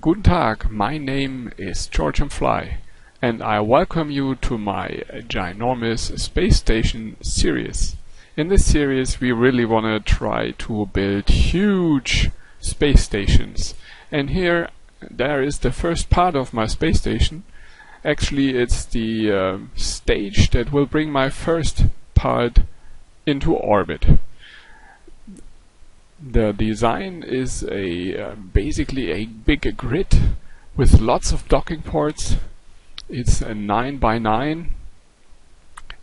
Guten Tag, my name is George MFly, and I welcome you to my ginormous space station series. In this series, we really want to try to build huge space stations. And here, there is the first part of my space station. Actually, it's the uh, stage that will bring my first part into orbit. The design is a uh, basically a big grid with lots of docking ports. It's a 9 by 9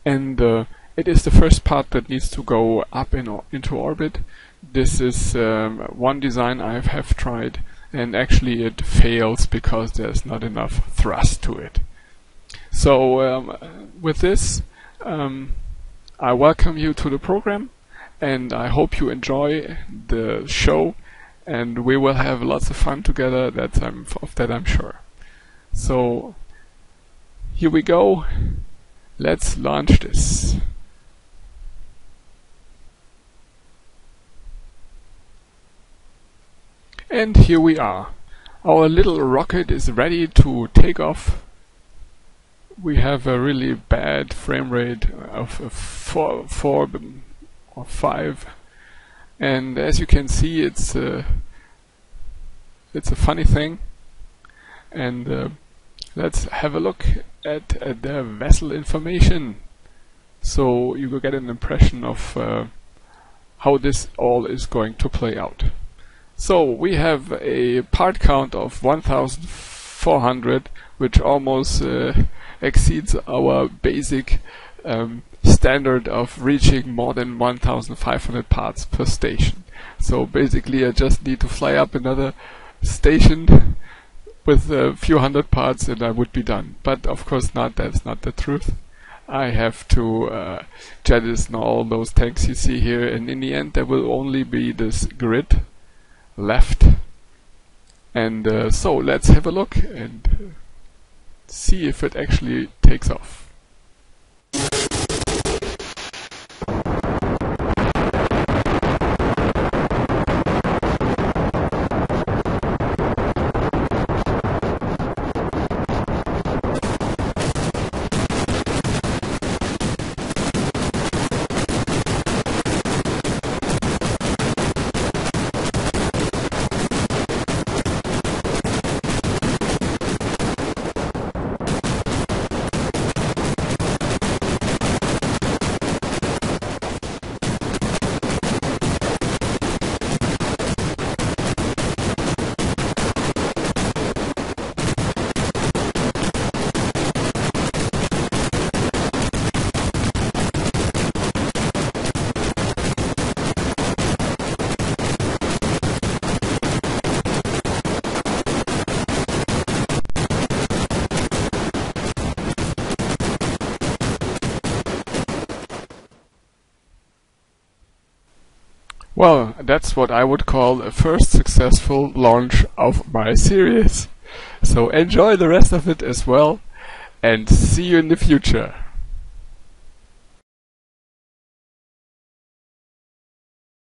and uh, it is the first part that needs to go up in into orbit. This is um, one design I have tried and actually it fails because there's not enough thrust to it. So um, with this um, I welcome you to the program and I hope you enjoy the show and we will have lots of fun together that I'm of that I'm sure. So here we go. Let's launch this. And here we are. Our little rocket is ready to take off. We have a really bad frame rate of four, four or five. And as you can see, it's a, it's a funny thing. And uh, let's have a look at, at, the vessel information. So you will get an impression of uh, how this all is going to play out. So we have a part count of 1400 which almost uh, exceeds our basic um, standard of reaching more than 1500 parts per station. So basically I just need to fly up another station with a few hundred parts and I would be done. But of course not, that's not the truth. I have to uh, jettison all those tanks you see here and in the end there will only be this grid left. And uh, so let's have a look and see if it actually takes off. Well, that's what I would call a first successful launch of my series. So enjoy the rest of it as well and see you in the future.